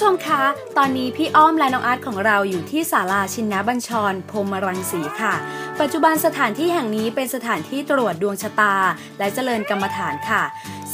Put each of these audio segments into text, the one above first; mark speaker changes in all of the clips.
Speaker 1: ชมคะ ตอนนี้พี่อ้อมและน้องอาร์ตของเราอยู่ที่ศาลาชินนบัญชร พรมรังสีค่ะ ปัจจุบันสถานที่แห่งนี้เป็นสถานที่ตรวจดวงชะตา และเจริญกรรมฐานค่ะ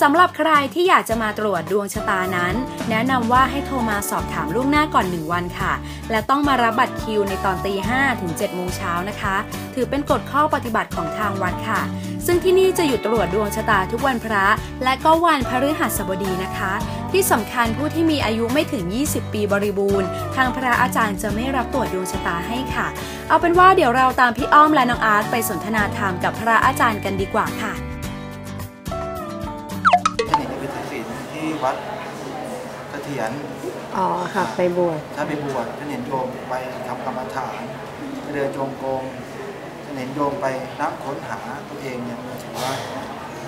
Speaker 1: สำหรับใครที่อยากจะมาตรวจดวงชะตานั้น แนะนำว่าให้โทรมาสอบถามล่วงหน้าก่อน 1 วันค่ะ และต้องมารับบัตรคิวในตอนตี5ถึง7โมงเช้านะคะ ถือเป็นกฎข้อปฏิบัติของทางวัดค่ะ ซึ่งที่นี่จะหยุดตรวจดวงชะตาทุกวันพระ และก็วันพฤหัสบดีนะคะ ที่สำคัญผู้ที่มีอายุไม่ถึง 20 ปีบริบูรณ์ ทางพระอาจารย์จะไม่รับตรวจดวงชะตาให้ค่ะ เอาเป็นว่าเดี๋ยวเราตามพี่อ้อมและน้องอาร์ตไปสนทนาธรรมกับพระอาจารย์กันดีกว่าค่ะ
Speaker 2: วัดเสถียร
Speaker 3: อ๋อค่ะไปบวช
Speaker 2: ถ้าไปบวชท่านเห็นโยมไปทำกรรมฐานไปเดินจงกรมท่านเห็นโยมไปนับค้นหาตัวเองเนี่ยถือว่า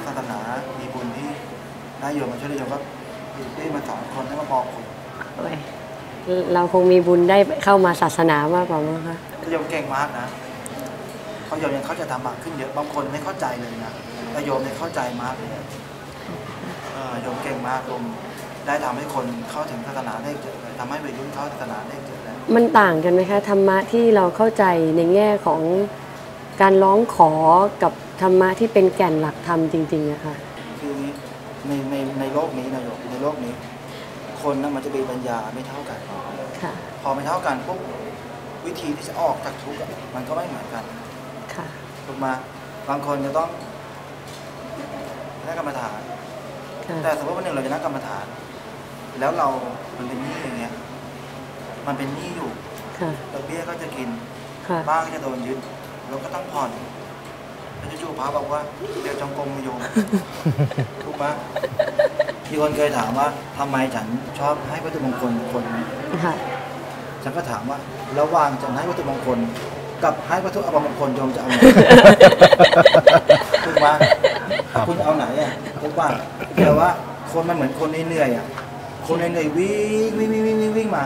Speaker 2: ศาสนามีบุญที่ได้โยมมาช่วยโยมก็ได้มาสอนคนได้มาบอกคน
Speaker 3: โอ้ยเราคงมีบุญได้เข้ามาศาสนามากกว่ามั้งคะ
Speaker 2: ถ้าโยมเก่งมากนะเขาโยมยังเข้าใจธรรมะขึ้นเยอะบางคนไม่เข้าใจเลยนะแต่โยมเนี่ยเข้าใจมากเลยเออ โยมเก่งมากโยมได้ทำให้คนเข้าถึงศาสนาได้เยอะเลยทำให้วัยรุ่นเข้าศาสนาได้เยอะเลย
Speaker 3: มันต่างกันไหมคะธรรมะที่เราเข้าใจในแง่ของการร้องขอกับธรรมะที่เป็นแก่นหลักธรรมจริงๆอะค่ะ
Speaker 2: คือในในในโลกนี้นะโยมในโลกนี้ คนนะมันจะมีปัญญาไม่เท่ากัน
Speaker 3: ค่ะ
Speaker 2: พอไม่เท่ากันปุ๊บวิธีที่จะออกจากทุกข์อะมันก็ไม่เหมือนกัน
Speaker 3: ค่ะ
Speaker 2: ถูกไหมาบางคนจะต้องนักกรรมฐาน
Speaker 3: ค่ะ
Speaker 2: แต่สมมติวันหนึ่งเราจะนักกรรมฐาน แล้วเรา มันเป็นหนี้อย่างเงี้ย มันเป็นหนี้อยู่
Speaker 3: ค่ะ
Speaker 2: ดอกเบี้ยก็จะกิน
Speaker 3: ค่ะ
Speaker 2: บ้านก็จะโดนยึด เราก็ต้องผ่อนแล้วจู่ๆพระบอกว่า เดี๋ยวจงกรมโยมถูกไหมมีคนเคยถามว่าทำไมฉันชอบให้วัตถุมงคลคน
Speaker 3: ค่ะ
Speaker 2: ฉันก็ถามว่า ระหว่างฉันให้วัตถุมงคล กับให้วัตถุอัปมงคลโยมจะเอาไหนถูกไหม คุณเอาไหนอะถูกป่ะแต่ว่าคนมันเหมือนคนเหนื่อยๆอะ คนเหนื่อยๆวิ่งวิ่งวิ่งวิ่งวิ่งวิ่งมา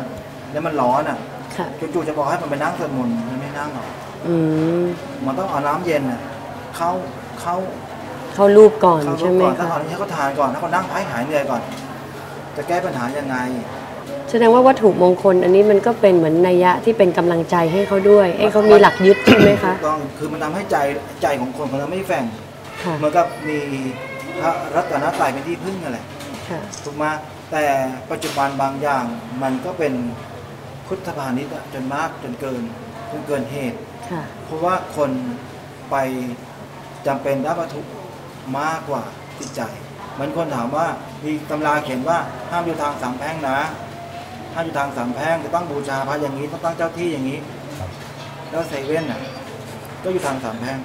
Speaker 2: แล้วมันร้อนอะ
Speaker 3: ค่ะ
Speaker 2: จู่ๆจะบอกให้มันไปนั่งสวดมนต์มันไม่นั่งหรอก
Speaker 3: อืม
Speaker 2: มันต้องเอาน้ำเย็นน่ะเข้าเข้า
Speaker 3: เข้ารูปก่อน
Speaker 2: เข้า
Speaker 3: ใช่ไหม
Speaker 2: ก่อนถ้า
Speaker 3: คะ
Speaker 2: เอาอันนี้ให้เขาทานก่อนถ้าเขานั่งพักหายเหนื่อยก่อน จะแก้ปัญหายังไง
Speaker 3: แสดงว่าวัตถุมงคลอันนี้มันก็เป็นเหมือนนัยยะที่เป็นกำลังใจให้เขาด้วยให้เขามีหลักยึดใช่ไหมคะ
Speaker 2: ถูกต้องคือมันทำให้ใจใจของคนคนนั้นไม่แฝง
Speaker 3: ค่ะ
Speaker 2: เหมือนกับมีพระรัตนตรัยเป็นที่พึ่งอะไร
Speaker 3: ค่ะ
Speaker 2: ถูกไหมแต่ปัจจุบันบางอย่างมันก็เป็นพุทธพาณิชย์อะจนมากจนเกินจนเกินเหตุ
Speaker 3: ค่ะ
Speaker 2: เพราะว่าคนไปจำเป็นได้วัตถุมากกว่าจิตใจเหมันคนถามว่ามีตำราเขียนว่าห้ามอยู่ทางสามแพร่งนะห้ามอยู่ทางสามแพร่งจะต้องบูชาพระอย่างนี้ต้องตั้งเจ้าที่อย่างนี้ แล้วเซเว่นน่ะก็อยู่ทางสามแพร่ง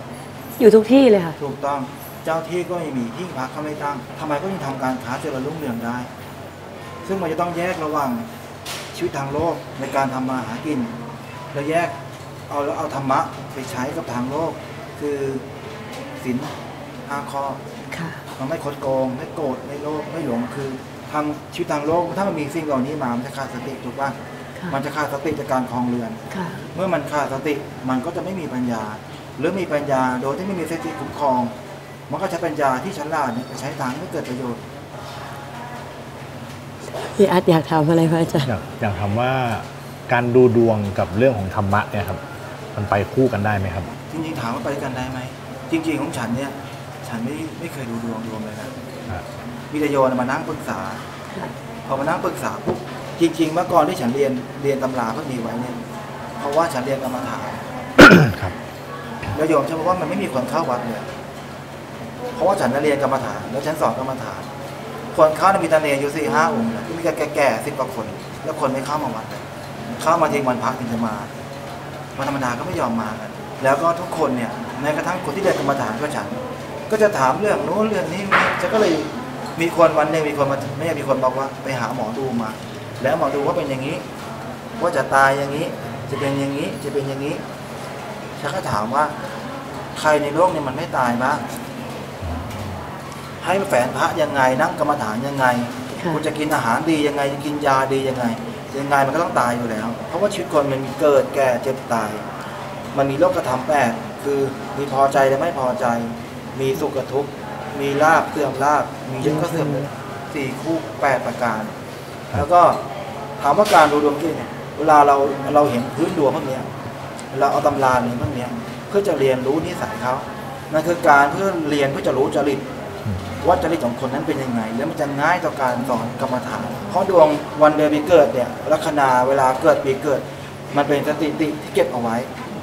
Speaker 3: อยู่ทุกที่เลยค่ะ
Speaker 2: ถูกต้องเจ้าที่ก็ไม่มีที่พักเขาไม่ตั้งทำไมก็ยังทำการค้าเจริญรุ่งเรืองได้ ซึ่งมันจะต้องแยกระหว่างชีวิตทางโลกในการทำมาหากิน แล้วแยกเอาแล้วเอาธรรมะไปใช้กับทางโลก คือศีลห้าข้อ
Speaker 3: ค่ะ
Speaker 2: มันไม่คดโกงไม่โกรธไม่โลภไม่หลงคือทางชีวิตทางโลก ถ้ามันมีสิ่งเหล่านี้มามันจะขาดสติถูกป่ะ
Speaker 3: ค่ะ
Speaker 2: มันจะขาดสติจากการคลองเรือน
Speaker 3: ค่ะ
Speaker 2: เมื่อมันขาดสติมันก็จะไม่มีปัญญา หรือมีปัญญาโดยที่ไม่มีสติคุ้มครอง มันก็ใช้ปัญญาที่ฉลาดเนี่ยไปใช้ทางไม่เกิดประโยชน์
Speaker 3: พี่อาร์ตอยากถามอะไรพระอาจารย์
Speaker 4: อยากอยากถามว่าการดูดวงกับเรื่องของธรรมะเนี่ยครับมันไปคู่กันได้ไหมครับ
Speaker 2: จริงๆถามว่าไปด้วยกันได้ไหมจริง ๆ ของฉันเนี่ย ฉันไม่ไม่เคยดูดวงดวงเลยนะ
Speaker 4: ครับ
Speaker 2: มีแต่โยนมานั่งปรึกษา
Speaker 3: ค่ะ
Speaker 2: พอมานั่งปรึกษาปุ๊บจริง ๆ เมื่อก่อนที่ฉันเรียนเรียนตำราก็มีไว้เนี่ยเพราะว่าฉันเรียนกรรมฐาน
Speaker 4: ครับ
Speaker 2: แล้วโยมเชื่อไหมว่ามันไม่มีคนเข้าวัดเลยเพราะว่าฉันเรียนกรรมฐาน แล้วฉันสอนกรรมฐาน คนเข้าน่ะมีตาเนอยู่สี่ห้าองค์นะมีแก่แก่ๆสิบกว่าคน แล้วคนไม่เข้ามาวัดเข้ามาทีวันพระถึงจะมาวันธรรมดาก็ไม่ยอมมากันแล้วก็ทุกคนเนี่ยแม้กระทั่งคนที่เรียนกรรมฐานก็ฉัน ก็จะถามเรื่องโน้นเรื่องนี้นี่ฉันก็เลยมีคนวันหนึ่งมีคนมาไม่ใช่มีคนบอกว่าไปหาหมอดูมา แล้วหมอดูว่าเป็นอย่างนี้ ว่าจะตายอย่างนี้ จะเป็นอย่างนี้จะเป็นอย่างนี้ ฉันก็ถามว่า ใครในโลกเนี่ยมันไม่ตายบ้างให้แฝนพระยังไงนั่งกรรมฐานยังไง
Speaker 3: ค่ะ
Speaker 2: คุณจะกินอาหารดียังไงจะกินยาดียังไง ยังไงมันก็ต้องตายอยู่แล้ว เพราะว่าชีวิตคนมันมีเกิดแก่เจ็บตาย มันมีโลกกระทำแปดคือมีพอใจและไม่พอใจ มีสุขกับทุกข์มีลาบเสื่อมลาบมียศก็เสื่อมสี่คู่แปดประการ แล้วก็ถามว่าการดูดวงที่เนี่ยเวลาเราเราเห็นพื้นดวงพวกเนี้ย เราเอาตำราเรียนพวกเนี้ยเพื่อจะเรียนรู้นิสัยเขานั่นคือการเพื่อเรียนเพื่อจะรู้จริตว่าจริตของคนนั้นเป็นยังไง แล้วมันจะง่ายต่อการสอนกรรมฐาน เพราะดวงวันเดือนปีเกิดเนี่ยลัคนาเวลาเกิดปีเกิด มันเป็นสถิติที่เก็บเอาไว้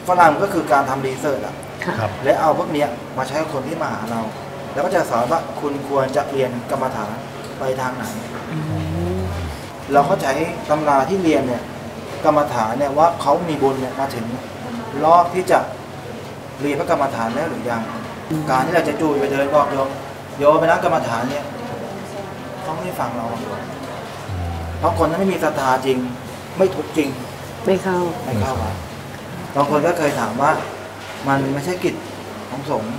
Speaker 2: ฝรั่งก็คือการทำรีเสิร์ชอะ
Speaker 3: ค่ะ
Speaker 4: ครับ
Speaker 2: และเอาพวกเนี้ยมาใช้กับคนที่มาหาเรา แล้วก็จะสอนว่าคุณควรจะเรียนกรรมฐานไปทางไหน เราก็ใช้ตำราที่เรียนเนี่ยกรรมฐานเนี่ยว่าเขามีบุญเนี่ยมาถึง รอบที่จะเรียนพระกรรมฐานแล้วหรือยัง การที่เราจะจูยไปเดินบอกโยมโยมไปนักกรรมฐานเนี่ยเขาไม่ได้ฟังเราหรอกโยมเพราะคนนั้นไม่มีศรัทธาจริง ไม่ทุกข์จริง
Speaker 3: ไม่เข้า
Speaker 2: ไม่เข้าวัดบางคนก็เคยถามว่า มันไม่ใช่กิจของสงฆ์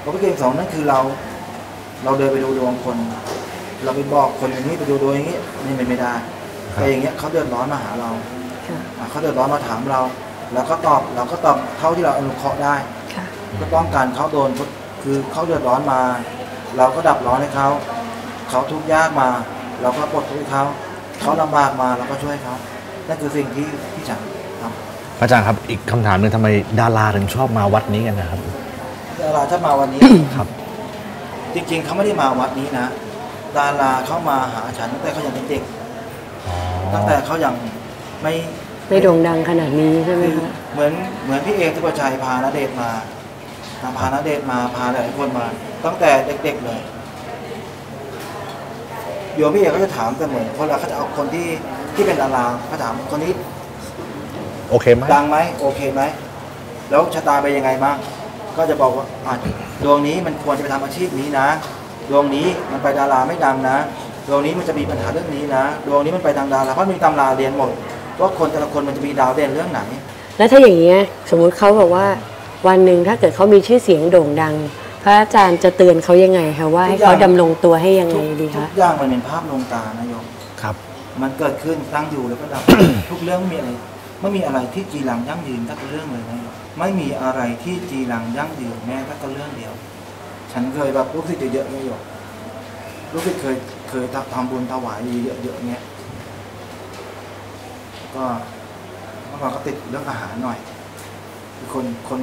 Speaker 2: เพราะกิจของสงฆ์นั่นคือเรา เราเดินไปดูดวงคน เราไปบอกคนอย่างนี้ไปดูดวงอย่างนี้นี่มันไม่ได้แต่อย่างเงี้ยเขาเดือดร้อนมาหาเรา
Speaker 3: ค่ะ
Speaker 2: อะเขาเดือดร้อนมาถามเรา เราก็ตอบเราก็ตอบเท่าที่เราอนุเคราะห์ได้
Speaker 3: ค่ะ
Speaker 2: ก็ป้องกันเขาโดนคือเขาเดือดร้อนมา เราก็ดับร้อนให้เขาเขาทุกข์ยากมา เราก็ปลดทุกข์ให้เขาเขาลำบากมาเราก็ช่วยเขานั่นคือสิ่งที่ที่ฉันทำ
Speaker 4: พระอาจารย์ครับอีกคำถามหนึ่งทำไมดาราถึงชอบมาวัดนี้กันนะครับ
Speaker 2: ดาราถ้ามาวันนี้
Speaker 4: ครับ
Speaker 2: จริงๆเขาไม่ได้มาวัดนี้นะ ดาราเขามาหาฉันตั้งแต่เขายังเป็นเด็ก
Speaker 4: อ๋อ
Speaker 2: ตั้งแต่เขายังไม่
Speaker 3: ไม่โด่งดังขนาดนี้ใช่ไหม
Speaker 2: คือ
Speaker 3: คะ
Speaker 2: เหมือนเหมือนพี่เอสุปชัยพาณเดชน์มาพาณเดชน์มาพาหลายคนมา ตั้งแต่เด็ก ๆเลยโยมพี่เอกก็จะถามเสมอคนละเขาจะเอาคนที่ที่เป็นดาราเขาถามคนนี้
Speaker 4: โอเคไหม
Speaker 2: ดังไหมโอเคไหมแล้วชะตาไปนยังไงบ้างก็จะบอกว่าอะดวงนี้มันควรจะไปทำอาชีพนี้นะดวงนี้มันไปดาราไม่ดังนะดวงนี้มันจะมีปัญหาเรื่องนี้นะดวงนี้มันไปทางดาราเพราะมีตำราเรียนหมด ว่าคนแต่ละคนมันจะมีดาวเด่นเรื่องไหน
Speaker 3: แล้วถ้าอย่างเงี้ยสมมุติเขาบอกว่าวันหนึ่งถ้าเกิดเขามีชื่อเสียงโด่งดัง พระอาจารย์จะเตือนเขายังไงคะว่าให้เขาดำรงตัวให้ยังไงดี
Speaker 2: ทุ
Speaker 3: คะ
Speaker 2: กอย่างมันเป็นภาพลวงตานะโยม
Speaker 4: ครับ
Speaker 2: มันเกิดขึ้นตั้งอยู่แล้วก็ดับทุกเรื่องไม่มีอะไรไม่มีอะไรที่จีรังยั่งยืนสักเรื่องเลยนะโยมไม่มีอะไรที่จีรังยั่งยืนแม้สักเรื่องเดียว ฉันเคยแบบลูกศิษย์เยอะๆนะโยมลูกศิษย์เคยเคยทำบุญถวายเยอะๆเงี้ย ก็เมื่อก่อนก็ติดเรื่องอาหารหน่อยคือคนคน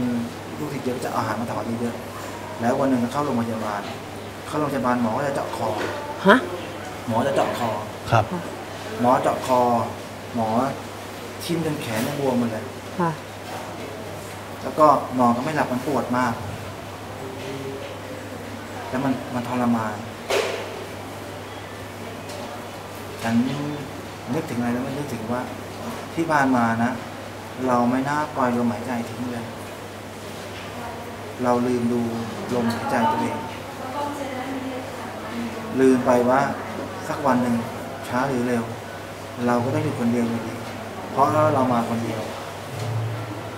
Speaker 2: ลูกศิษย์เยอะจะเอาอาหารมาถวายเยอะๆแล้ววันหนึ่งก็เข้าโรงพยาบาล เข้าโรงพยาบาลหมอก็จะเจาะคอ
Speaker 3: ฮะ
Speaker 2: หมอจะเจาะคอ
Speaker 4: ครับ
Speaker 2: หมอเจาะคอ หมอทิ่มจนแขนยังบวมหมดเลย
Speaker 3: ค่ะ
Speaker 2: แล้วก็นอนก็ไม่หลับมันปวดมาก แล้วมันมันทรมานฉันนึกถึงอะไรแล้วมันนึกถึงว่า ที่ผ่านมานะ เราไม่น่าปล่อยลมหายใจทิ้งเลย เราลืมดูลมหายใจตัวเอง ลืมไปว่าสักวันหนึ่งช้าหรือเร็ว เราก็ต้องอยู่คนเดียวอยู่ดีเพราะเรามาคนเดียว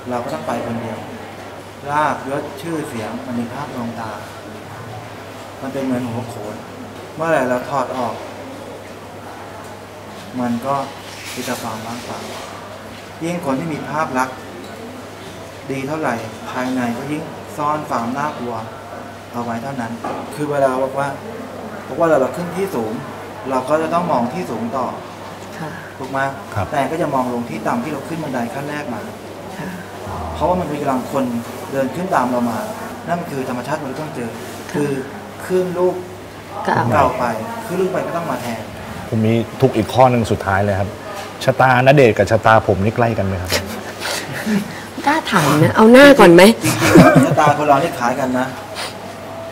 Speaker 2: เราก็ต้องไปคนเดียวลาบยศชื่อเสียงมันมีภาพลวงตา มันเป็นเหมือนหัวโขน เมื่อไหร่เราถอดออก มันก็มีแต่ความว่างเปล่า ยิ่งคนที่มีภาพลักษณ์ดีเท่าไหร่ ภายในก็ยิ่งซ่อนความน่ากลัวเอาไว้เท่านั้น คือเวลาบอกว่าบอกว่าเราเราขึ้นที่สูง เราก็จะต้องมองที่สูงต่อ
Speaker 3: ค่ะ
Speaker 2: ถูกไหม
Speaker 4: ครับ
Speaker 2: แต่ก็จะมองลงที่ต่ำที่เราขึ้นบันไดขั้นแรกมา
Speaker 3: ค่ะ
Speaker 2: เพราะว่ามันมีกำลังคนเดินขึ้นตามเรามา นั่นคือธรรมชาติมนุษย์ต้องเจอ คือขึ้นลูก
Speaker 3: ก็เอา
Speaker 2: เก่าไปขึ้นลูกไปก็ต้องมาแทน
Speaker 4: ผมมีทุกอีกข้อหนึ่งสุดท้ายเลยครับ ชะตาณเดชน์กับชะตาผมนี่ใกล้กันไหมครับ
Speaker 3: กล้าถามนะ เอาหน้าก่อนไหม
Speaker 2: ชะตาคนเรานี่ขายกันนะ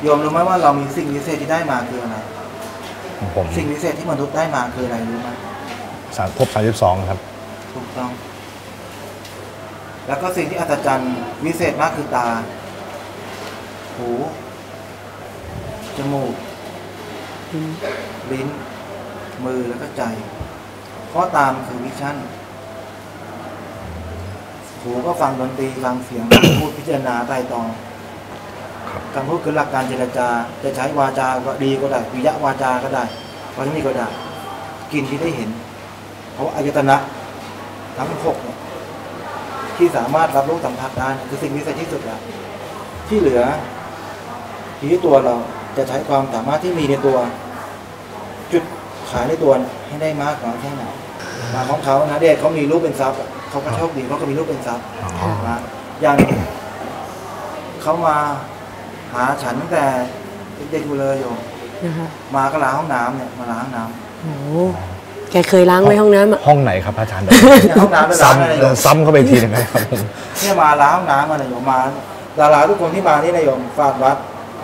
Speaker 2: โยมรู้ไหมว่าเรามีสิ่งพิเศษที่ได้มาคืออะไร
Speaker 4: ผม
Speaker 2: สิ่งพิเศษที่มนุษย์ได้มาคืออะไรรู้ไหม
Speaker 4: สามครบสามสิบสองครับ
Speaker 2: ถูกต้อง แล้วก็สิ่งที่อัศจรรย์วิเศษมากคือตา หู จมูก ลิ้น มือแล้วก็ใจเพ ราะตามคือวิชั่นหูก็ฟังดนตรีฟังเสียงพูดพิจารณาไตรตองการพูดคือหลักการเจรจา จะใช้วาจาก็ดีก็ได้วิยะวาจาก็ได้วาจานี้ก็ได้ กินที่ได้เห็น เพราะอายตนะทั้งหกเนี่ยที่สามารถรับรู้สัมผัสได้คือสิ่งวิเศษที่สุดแล้วที่เหลือที่ตัวเราจะใช้ความสามารถที่มีในตัว จุด ขายในตัวให้ได้มากน้อยแค่ไหนมาของเขานะเด็กเขามีลูกเป็นทรัพย์อะเขาก็โชคดีเพราะเขามีลูกเป็นทรัพย์
Speaker 4: อ๋อ
Speaker 2: นะอย่างเขามาหาฉันตั้งแต่เด็กๆอยู่เลยโยม
Speaker 3: นะคะ
Speaker 2: มาก็ล้างห้องน้ำเนี่ยมาล้างห้องน้ำ
Speaker 3: โอ้โหแกเคยล้างไว้ห้องน้ำอะ
Speaker 4: ห้องไหนครับอาจารย์
Speaker 2: เนี่ยห้องน้ำเป็นล้างอะไรโยม
Speaker 4: ซ้ำซ้ำเข้าไปทีหนึงนะครับผม
Speaker 2: เนี่ยมาล้างห้องน้ำมาเลยโยมมาดาราทุกคนที่มานี่นะโยมฝาดวัด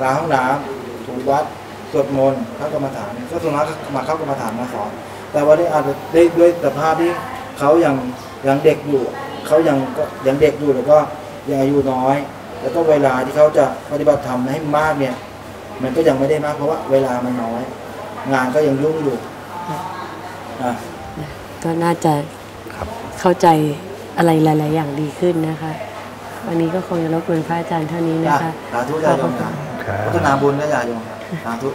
Speaker 2: ล้างห้องน้ำถูวัด สวดมนต์เข้ากรรมฐานก็ส่วนมากก็มาเข้ากรรมฐานมาสอน แต่ว่าได้อาจจะได้ด้วยสภาพที่เขายังยังเด็กอยู่เขายังก็ยังเด็กอยู่แล้วก็ยังอายุน้อย แล้วก็เวลาที่เขาจะปฏิบัติธรรมให้มากเนี่ย มันก็ยังไม่ได้มากเพราะว่าเวลามันน้อย งานก็ยังยุ่งอยู่อะ
Speaker 3: ก็น่าจะ
Speaker 4: ครับ
Speaker 3: เข้าใจอะไรหลาย ๆ อย่างดีขึ้นนะคะ วันนี้ก็คงจะรบกวนพระอาจารย์เท่านี้นะ
Speaker 2: จ้ะ
Speaker 3: คะ
Speaker 2: สาธุญาติโยม
Speaker 3: ขอบพระ
Speaker 2: นะ
Speaker 3: คุณ
Speaker 4: ครับ
Speaker 2: พัฒนาบุญนะญาติโยมสาธุ
Speaker 3: ค